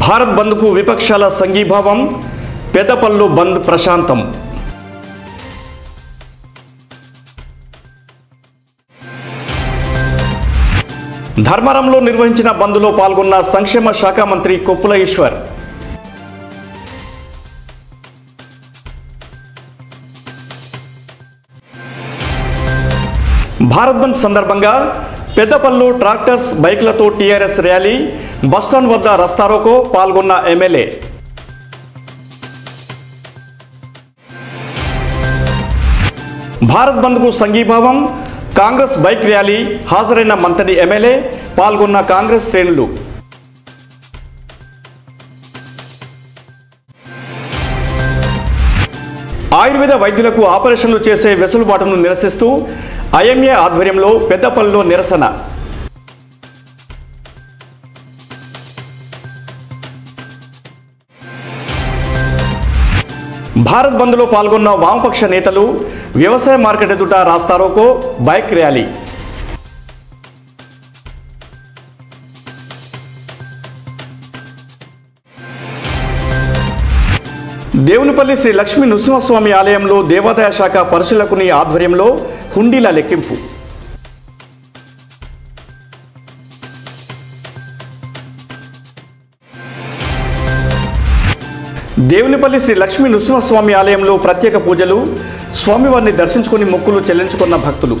భారత్ బంద్కు విపక్షాల సంఘీభావం పెద్దపల్లు బంద్ ప్రశాంతం. ధర్మారంలో నిర్వహించిన బంద్లో పాల్గొన్న సంక్షేమ శాఖ మంత్రి కొప్పుల ఈశ్వర్. భారత్ బంద్ సందర్భంగా పెద్దపల్లు ట్రాక్టర్స్ బైక్లతో టీఆర్ఎస్ ర్యాలీ బస్టాండ్ వద్ద రస్తారోకో పాల్గొన్న ఎమ్మెల్యే. భారత్ బంద్కు సంఘీభావం కాంగ్రెస్ బైక్ ర్యాలీ హాజరైన మంత్రి ఎమ్మెల్యే పాల్గొన్న కాంగ్రెస్ శ్రేణులు. ఆయుర్వేద వైద్యులకు ఆపరేషన్లు చేసే వెసులుబాటును నిరసిస్తూ ఐఎంఏ ఆధ్వర్యంలో పెద్దపల్లిలో నిరసన. భారత్ బంద్లో పాల్గొన్న వామపక్ష నేతలు వ్యవసాయ మార్కెట్ ఎదుట రాస్తారోకో బైక్ ర్యాలీ. దేవునిపల్లి శ్రీ లక్ష్మీ నృసింహస్వామి ఆలయంలో దేవాదాయ శాఖ పరిశీలకుని ఆధ్వర్యంలో హుండీల లెక్కింపు. దేవునిపల్లి శ్రీ లక్ష్మీ నృసింహస్వామి ఆలయంలో ప్రత్యేక పూజలు స్వామివారిని దర్శించుకుని మొక్కులు చెల్లించుకున్న భక్తులు.